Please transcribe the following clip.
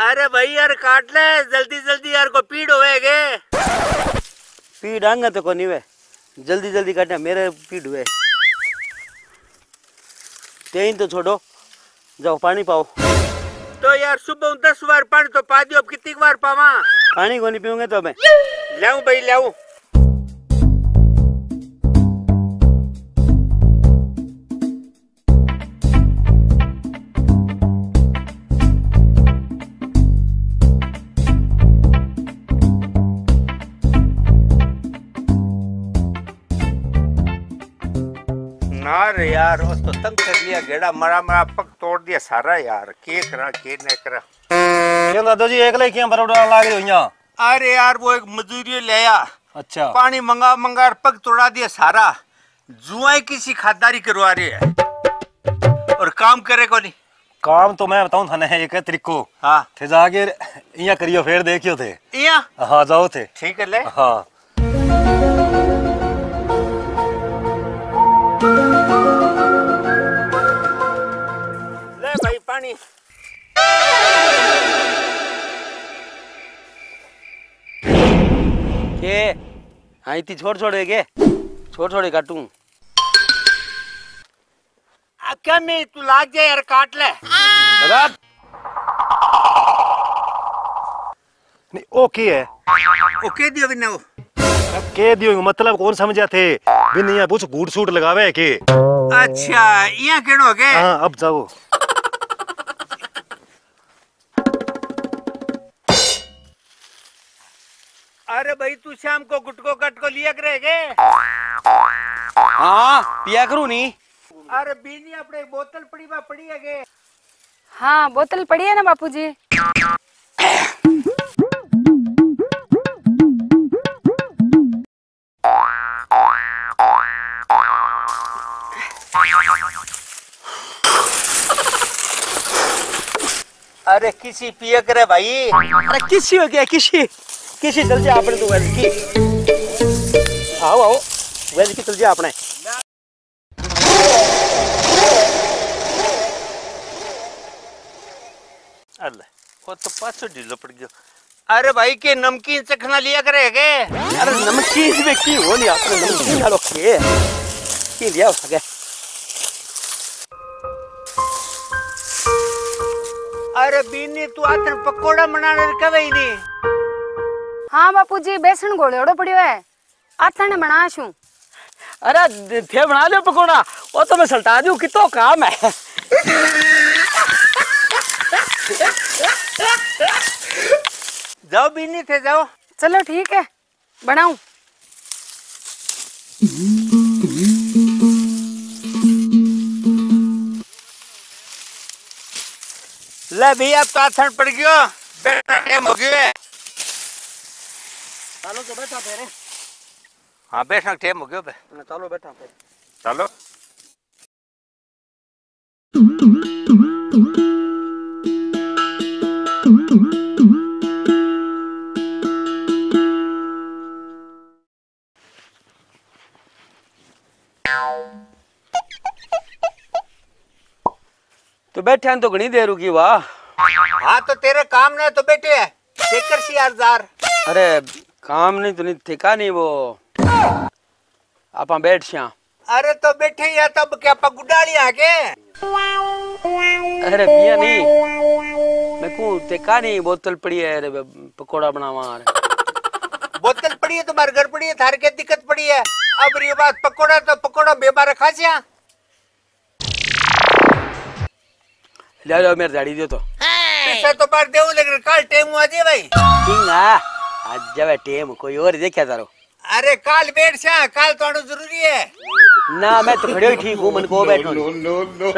अरे भाई यार काट ले। जल्दी जल्दी यार को पीड़ होएगे पीड़ आंगा तो कोनी वे जल्दी जल्दी काटना मेरे पीड़ हुए तेईन तो छोड़ो। जाओ पानी पाओ। तो यार सुबह दस बार पानी तो पा दियो अब कितनी बार पावा? पानी को नहीं पीऊँगे तो मैं लाऊं भाई लाऊं। ना रे यार वो तो तंग कर लिया गेड़ा मरा मरा पग तोड़ दिया सारा यार के करा के न करा। क्यों दादू जी एकला क्यों बरोड़ा लाग रही हो? अरे यार वो एक मजदूरी ले आया। अच्छा। पानी मंगा मंगा और पग तोड़ा दिया सारा। जुआई किसी खादारी करवा रही है। और काम करे को नहीं काम तो मैं बताऊँ थाने एक है तरीको। हाँ। थे जाके यहाँ करियो फिर देखियो थे। यहाँ हाँ जाओ थे। ठीक है ले। हाँ। के? हाँ इतनी छोड़ छोड़े के? छोड़ छोड़े काटूं आ, क्या मैं तू लाग जाए यार काट ले नहीं ओ के है। ओके दियो बिना वो। अब के दियो मतलब कौन समझा थे? बिन यहाँ कुछ बूट सूट लगावे के? अच्छा यहाँ केड़ो गए हाँ अब जाओ। अरे भाई तू शाम को गुटको कटको लिया करेगे हाँ पिया करूँ नहीं अरे बीनी अपने बोतल पड़ी बा पड़ी है गे हाँ बोतल पड़ी है ना बापू जी अरे किसी पिया करे भाई। अरे किसी हो गया किसी। किसी चल जाए आपने तो की। आओ आओ। की चल जा आपने अल्लाह वो तो पासो ढीलो पड़ गयो। अरे भाई के नमकीन चखना लिया करेगे अरे नमकीन में की हो नहीं आपने नमकीन डालो के। की लिया हो गया अरे बीनी तू आतन पकोड़ा बनाने कवे ही नहीं। हाँ बापू जी बेसन घोड़ेड़ो पड़ियो है। आथने बना छू। अरे थे बना लो पकोड़ा। वो तो मैं सल्टा दूँ कितो काम है। जाओ बीनी थे जाओ। चलो ठीक है बनाऊँ। ले भैया अब तो आथन पड़ गयो। बेटा टाइम हो गयो है। चलो तो बैठा फेरे हाँ बैठना टाइम हो गयो बे चलो बैठा फेरे चलो तो बैठे तो घनी देर रुकी वाह हाँ तो तेरे काम ने तो बैठे है देकर सी यार अरे काम नहीं तो नहीं ठेका नहीं वो। आप बैठ श्या अरे तो बैठे ही है तब क्या पग गुडालियाँ के अरे पिया नहीं। मैं को ठेका नहीं बोतल पड़ी है अरे पकोड़ा बनावा बोतल पड़ी है तुम्हारे घर पड़ी है थार के दिक्कत पड़ी है? अब ये बात पकोड़ा तो पकोड़ा बेबा रखा सिया ले जाओ मेरे दाढ़ी दे तो। पैसा तो बार देऊ लेकिन कल टाइम आ जाए भाई। किंगा आज जब टेम कोई और देखा तारो। अरे काल बैठ से काल तो आना ज़रूरी है। ना मैं तो खड़े ही ठीक हूँ मन को बैठो। No no no